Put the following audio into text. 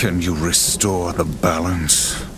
Can you restore the balance?